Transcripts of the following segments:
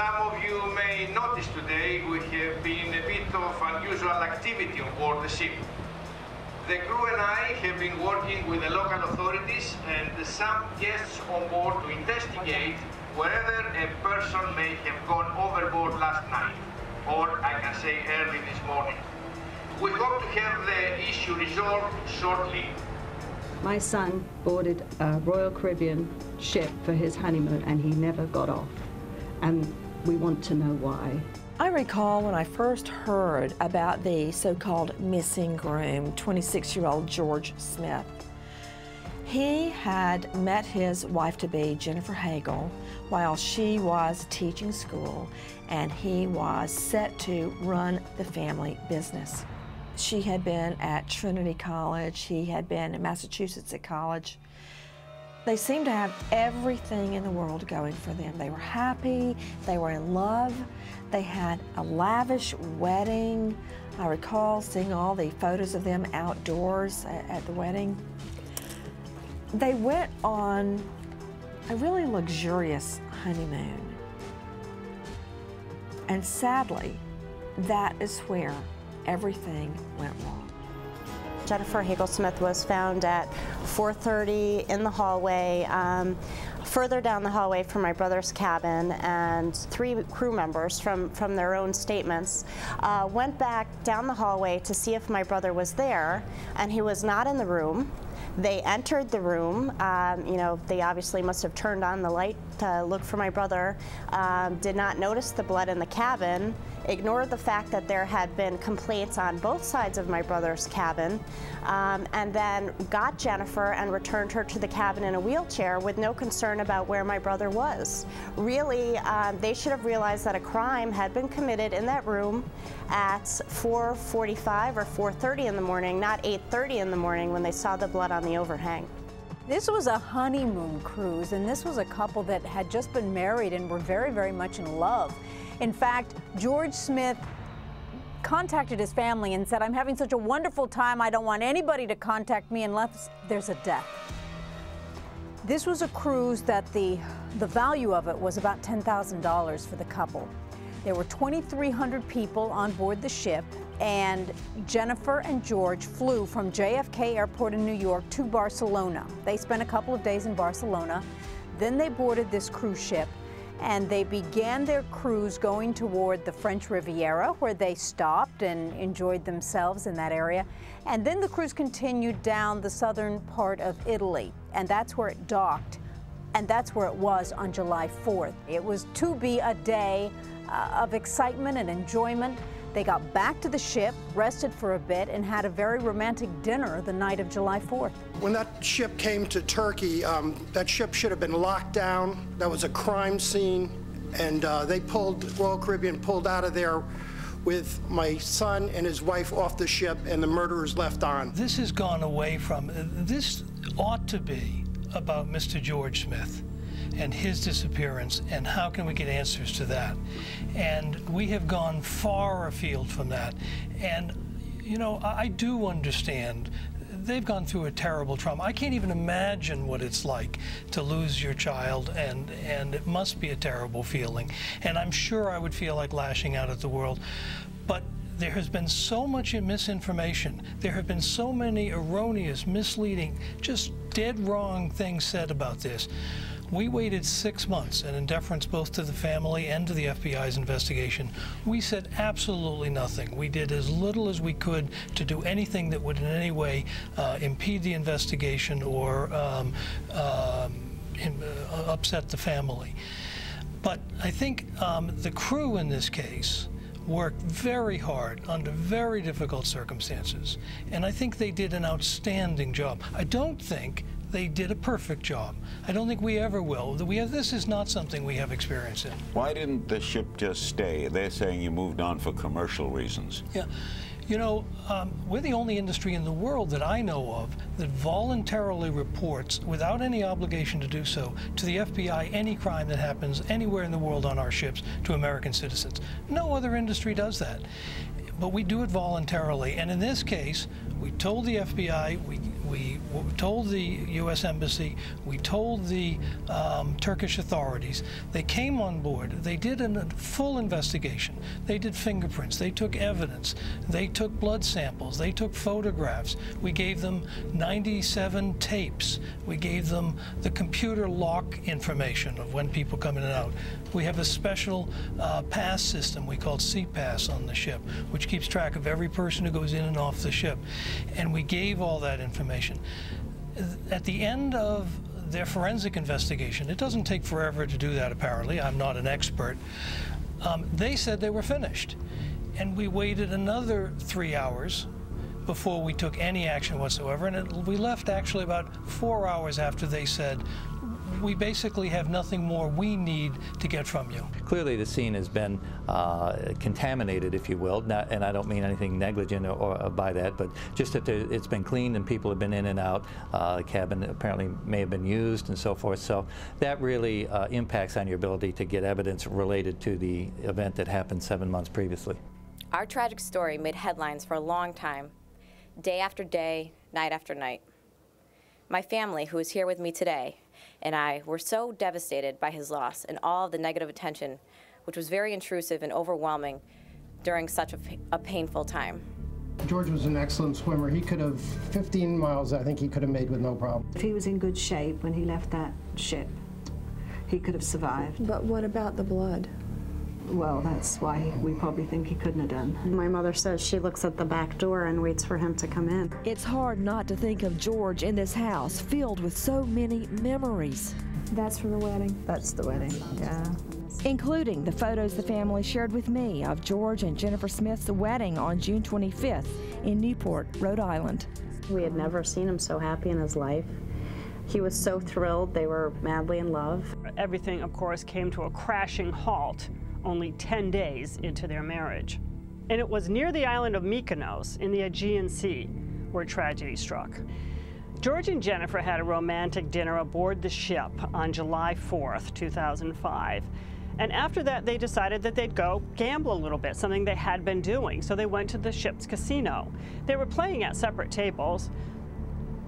Some of you may notice today, we have been a bit of unusual activity on board the ship. The crew and I have been working with the local authorities and some guests on board to investigate wherever a person may have gone overboard last night, or I can say early this morning. We hope to have the issue resolved shortly. My son boarded a Royal Caribbean ship for his honeymoon and he never got off. And we want to know why. I recall when I first heard about the so-called missing groom, 26-year-old George Smith. He had met his wife-to-be, Jennifer Hagel, while she was teaching school, and he was set to run the family business. She had been at Trinity College, he had been at Massachusetts at college. They seemed to have everything in the world going for them. They were happy, they were in love, they had a lavish wedding. I recall seeing all the photos of them outdoors at, the wedding. They went on a really luxurious honeymoon. And sadly, that is where everything went wrong. Jennifer Hagel-Smith was found at 4.30 in the hallway, um, further down the hallway from my brother's cabin, and three crew members from, from their own statements uh, went back down the hallway to see if my brother was there, and he was not in the room. They entered the room. Um, you know, they obviously must have turned on the light to look for my brother. Um, did not notice the blood in the cabin. Ignored the fact that there had been complaints on both sides of my brother's cabin, um, and then got Jennifer and returned her to the cabin in a wheelchair with no concern about where my brother was. Really, um, they should have realized that a crime had been committed in that room at 4:45 or 4:30 in the morning, not 8:30 in the morning when they saw the blood on the overhang. This was a honeymoon cruise, and this was a couple that had just been married and were very, very much in love. In fact, George Smith contacted his family and said, I'm having such a wonderful time, I don't want anybody to contact me unless there's a death. This was a cruise that the, the value of it was about $10,000 for the couple. There were 2,300 people on board the ship, and Jennifer and George flew from JFK Airport in New York to Barcelona. They spent a couple of days in Barcelona. Then they boarded this cruise ship and they began their cruise going toward the French Riviera, where they stopped and enjoyed themselves in that area. And then the cruise continued down the southern part of Italy, and that's where it docked. And that's where it was on July 4th. It was to be a day uh, of excitement and enjoyment. They got back to the ship, rested for a bit, and had a very romantic dinner the night of July 4th. When that ship came to Turkey, um, that ship should have been locked down. That was a crime scene, and uh, they pulled, Royal Caribbean pulled out of there with my son and his wife off the ship and the murderers left on. This has gone away from, this ought to be about Mr. George Smith and his disappearance, and how can we get answers to that? And we have gone far afield from that. And, you know, I, do understand they've gone through a terrible trauma. I can't even imagine what it's like to lose your child, and and it must be a terrible feeling. And I'm sure I would feel like lashing out at the world, but. There has been so much misinformation. There have been so many erroneous, misleading, just dead wrong things said about this. We waited six months, and in deference both to the family and to the FBI's investigation, we said absolutely nothing. We did as little as we could to do anything that would in any way uh, impede the investigation or um, um, uh, upset the family. But I think um, the crew in this case worked very hard under very difficult circumstances. And I think they did an outstanding job. I don't think they did a perfect job. I don't think we ever will. We have, this is not something we have experience in. Why didn't the ship just stay? They're saying you moved on for commercial reasons. Yeah. You know, um, we're the only industry in the world that I know of that voluntarily reports, without any obligation to do so, to the FBI any crime that happens anywhere in the world on our ships to American citizens. No other industry does that. But we do it voluntarily. And in this case, we told the FBI, we, We told the U.S. Embassy, we told the um, Turkish authorities. They came on board. They did a full investigation. They did fingerprints. They took evidence. They took blood samples. They took photographs. We gave them 97 tapes. We gave them the computer lock information of when people come in and out. We have a special uh, pass system we call SeaPass on the ship, which keeps track of every person who goes in and off the ship. And we gave all that information. At the end of their forensic investigation, it doesn't take forever to do that apparently, I'm not an expert, um, they said they were finished. And we waited another three hours before we took any action whatsoever. And it, we left actually about four hours after they said, we basically have nothing more we need to get from you. Clearly, the scene has been uh, contaminated, if you will, Not, and I don't mean anything negligent or, or by that, but just that there, it's been cleaned and people have been in and out. Uh, the cabin apparently may have been used and so forth. So that really uh, impacts on your ability to get evidence related to the event that happened seven months previously. Our tragic story made headlines for a long time, day after day, night after night. My family, who is here with me today, and I were so devastated by his loss and all of the negative attention, which was very intrusive and overwhelming during such a, a painful time. George was an excellent swimmer. He could have 15 miles, I think he could have made with no problem. If he was in good shape when he left that ship, he could have survived. But what about the blood? Well, that's why we probably think he couldn't have done. My mother says she looks at the back door and waits for him to come in. It's hard not to think of George in this house filled with so many memories. That's from the wedding? That's the wedding, yeah. Including the photos the family shared with me of George and Jennifer Smith's wedding on June 25th in Newport, Rhode Island. We had never seen him so happy in his life. He was so thrilled. They were madly in love. Everything, of course, came to a crashing halt only 10 days into their marriage. And it was near the island of Mykonos in the Aegean Sea where tragedy struck. George and Jennifer had a romantic dinner aboard the ship on July 4th, 2005. And after that, they decided that they'd go gamble a little bit, something they had been doing. So they went to the ship's casino. They were playing at separate tables.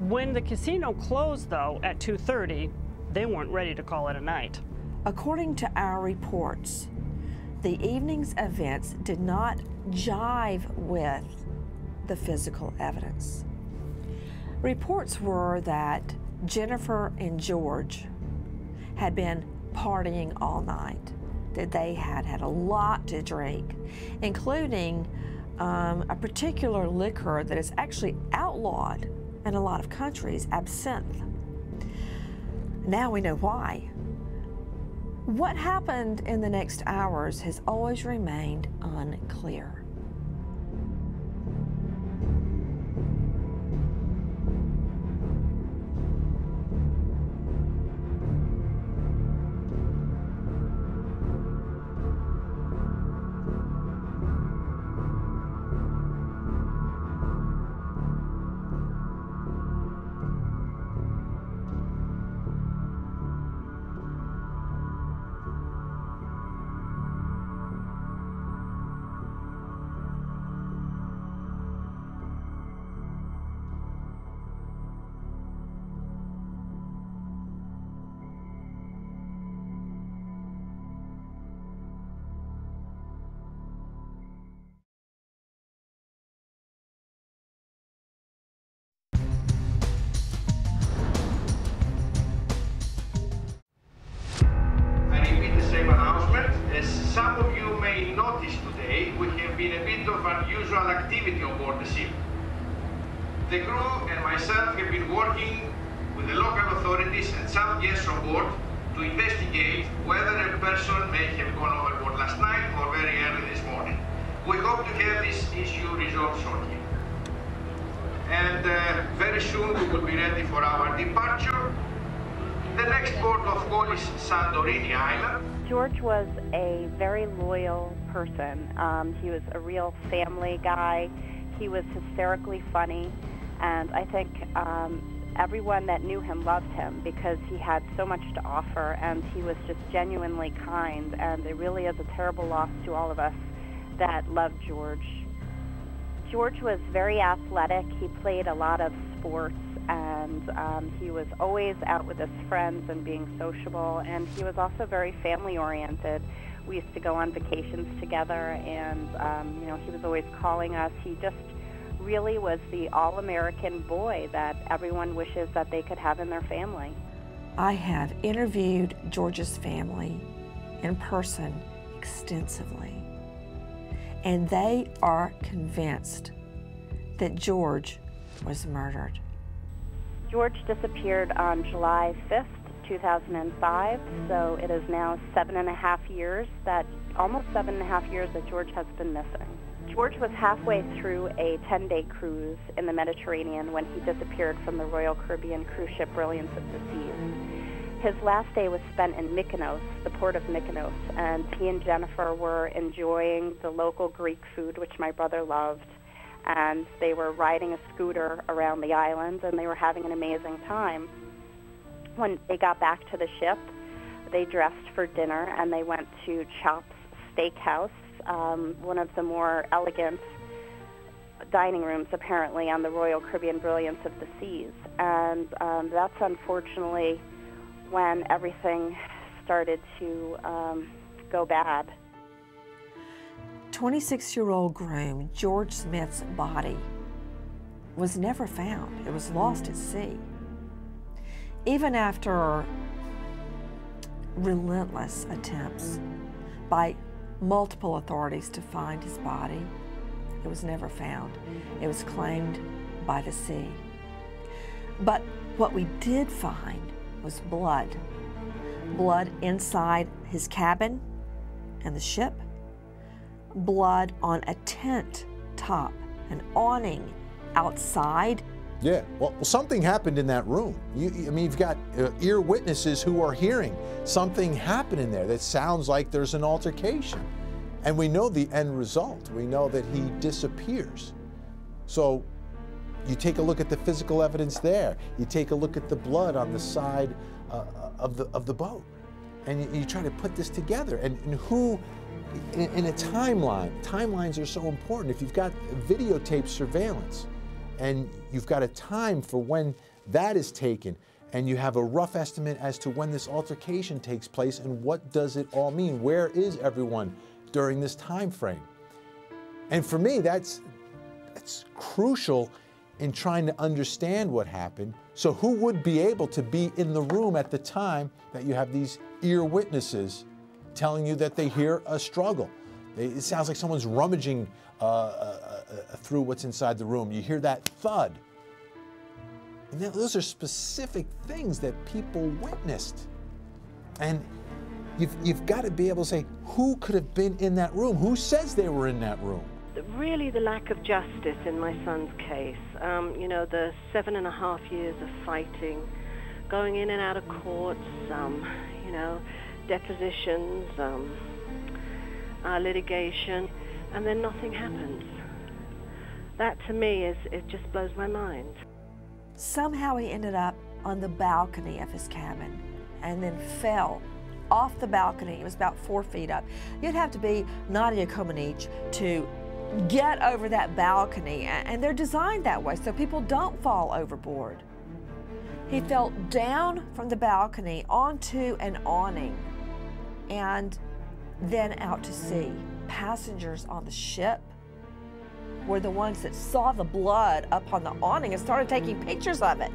When the casino closed, though, at 2:30, they weren't ready to call it a night. According to our reports, the evening's events did not jive with the physical evidence. Reports were that Jennifer and George had been partying all night, that they had had a lot to drink, including um, a particular liquor that is actually outlawed in a lot of countries, absinthe. Now we know why. What happened in the next hours has always remained unclear. Myself have been working with the local authorities and some guests on board to investigate whether a person may have gone overboard last night or very early this morning. We hope to have this issue resolved shortly. And uh, very soon we will be ready for our departure. The next port of call is Santorini Island. George was a very loyal person. Um, he was a real family guy. He was hysterically funny. And I think um, everyone that knew him loved him because he had so much to offer and he was just genuinely kind. And it really is a terrible loss to all of us that loved George. George was very athletic. He played a lot of sports and um, he was always out with his friends and being sociable, and he was also very family-oriented. We used to go on vacations together, and um, you know, he was always calling us. He just really was the all-American boy that everyone wishes that they could have in their family. I have interviewed George's family in person extensively, and they are convinced that George was murdered. George disappeared on July 5th, 2005, so it is now seven and a half years that, almost seven and a half years that George has been missing. George was halfway through a 10-day cruise in the Mediterranean when he disappeared from the Royal Caribbean cruise ship Brilliance of the Seas. His last day was spent in Mykonos, the port of Mykonos, and he and Jennifer were enjoying the local Greek food, which my brother loved, and they were riding a scooter around the island, and they were having an amazing time. When they got back to the ship, they dressed for dinner, and they went to Chops Steakhouse, um, one of the more elegant dining rooms apparently on the Royal Caribbean Brilliance of the Seas. And um, that's unfortunately when everything started to um, go bad. 26 year old groom George Smith's body was never found, it was lost at sea. Even after relentless attempts by multiple authorities to find his body. It was never found. It was claimed by the sea. But what we did find was blood. Blood inside his cabin and the ship. Blood on a tent top, an awning outside. Yeah, well, something happened in that room. You, I mean, you've got uh, ear witnesses who are hearing something happen in there that sounds like there's an altercation. And we know the end result. We know that he disappears. So you take a look at the physical evidence there. You take a look at the blood on the side uh, of, the, of the boat. And you, you, try to put this together. And, and who, in, in a timeline, timelines are so important. If you've got videotape surveillance, and you've got a time for when that is taken and you have a rough estimate as to when this altercation takes place and what does it all mean? Where is everyone during this time frame? And for me that's that's crucial in trying to understand what happened. So who would be able to be in the room at the time that you have these ear witnesses telling you that they hear a struggle? It sounds like someone's rummaging uh, uh, uh, through what's inside the room. You hear that thud. And those are specific things that people witnessed. And you've, you've got to be able to say, who could have been in that room? Who says they were in that room? Really, the lack of justice in my son's case. Um, you know, the seven and a half years of fighting, going in and out of courts, um, you know, depositions, um, uh, litigation, and then nothing happens. That to me is it just blows my mind. Somehow he ended up on the balcony of his cabin and then fell off the balcony. It was about four feet up. You'd have to be Nadia Comaneci to get over that balcony, and they're designed that way so people don't fall overboard. He fell down from the balcony onto an awning and then out to sea. Passengers on the ship were the ones that saw the blood up on the awning and started taking pictures of it.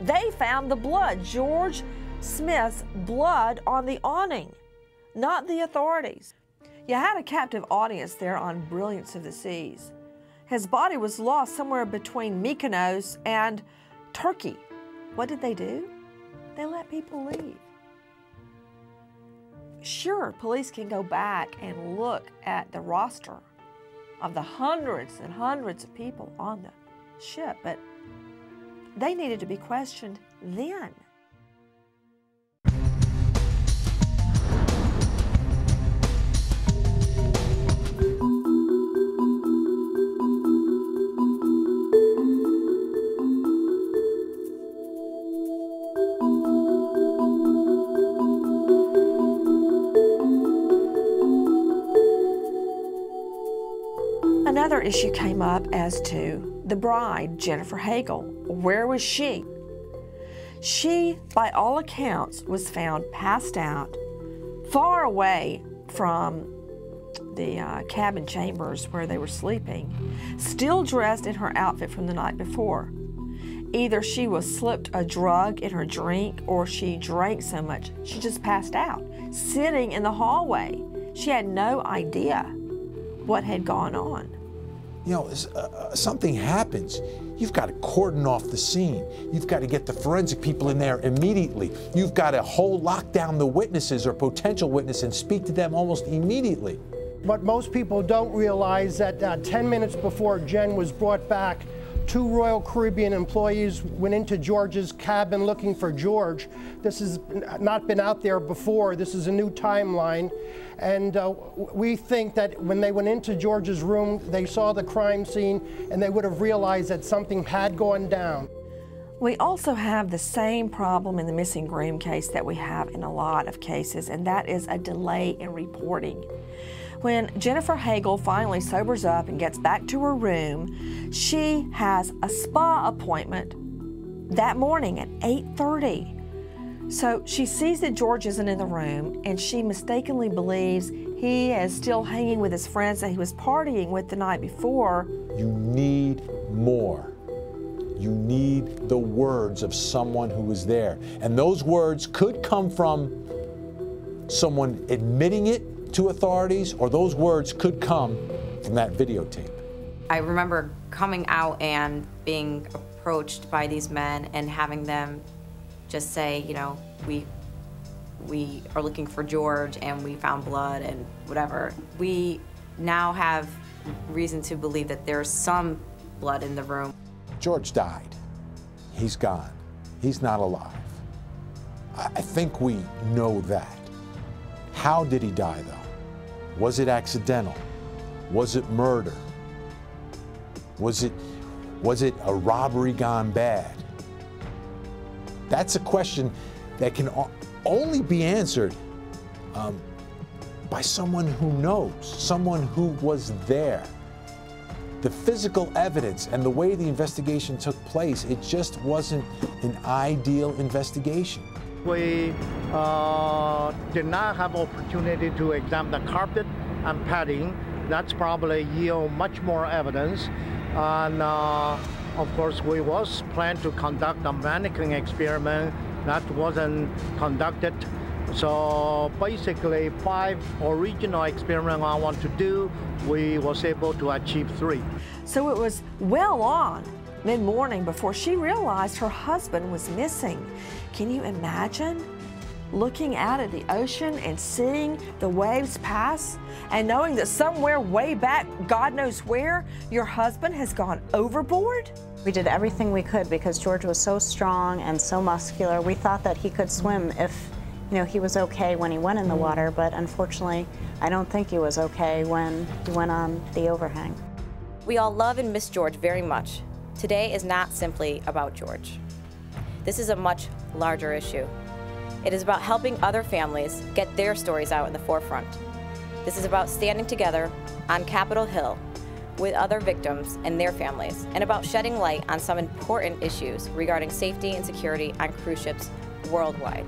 They found the blood, George Smith's blood on the awning, not the authorities. You had a captive audience there on Brilliance of the Seas. His body was lost somewhere between Mykonos and Turkey. What did they do? They let people leave. Sure, police can go back and look at the roster of the hundreds and hundreds of people on the ship, but they needed to be questioned then. Another issue came up as to the bride, Jennifer Hagel, where was she? She, by all accounts, was found passed out far away from the uh, cabin chambers where they were sleeping, still dressed in her outfit from the night before. Either she was slipped a drug in her drink or she drank so much she just passed out, sitting in the hallway. She had no idea what had gone on. You know, uh, uh, something happens. You've got to cordon off the scene. You've got to get the forensic people in there immediately. You've got to hold lock down the witnesses or potential witnesses and speak to them almost immediately. What most people don't realize that uh, 10 minutes before Jen was brought back, two Royal Caribbean employees went into George's cabin looking for George. This has not been out there before. This is a new timeline. And uh, we think that when they went into George's room, they saw the crime scene and they would have realized that something had gone down. We also have the same problem in the missing groom case that we have in a lot of cases, and that is a delay in reporting. When Jennifer Hagel finally sobers up and gets back to her room, she has a spa appointment that morning at 8:30. So she sees that George isn't in the room and she mistakenly believes he is still hanging with his friends that he was partying with the night before. You need more. You need the words of someone who was there. And those words could come from someone admitting it to authorities, or those words could come from that videotape. I remember coming out and being approached by these men and having them just say, you know, we we are looking for George and we found blood and whatever. We now have reason to believe that there's some blood in the room. George died. He's gone. He's not alive. I think we know that. How did he die, though? Was it accidental? Was it murder? Was it, was it a robbery gone bad? That's a question that can only be answered um, by someone who knows, someone who was there. The physical evidence and the way the investigation took place, it just wasn't an ideal investigation we uh, did not have opportunity to examine the carpet and padding. That's probably yield much more evidence. And uh, of course, we was planned to conduct a mannequin experiment. That wasn't conducted. So basically, five original experiments I want to do, we was able to achieve three. So it was well on mid-morning before she realized her husband was missing. Can you imagine looking out at the ocean and seeing the waves pass and knowing that somewhere way back, God knows where, your husband has gone overboard? We did everything we could because George was so strong and so muscular. We thought that he could swim if you know, he was okay when he went in the mm. water, but unfortunately, I don't think he was okay when he went on the overhang. We all love and miss George very much, Today is not simply about George. This is a much larger issue. It is about helping other families get their stories out in the forefront. This is about standing together on Capitol Hill with other victims and their families, and about shedding light on some important issues regarding safety and security on cruise ships worldwide.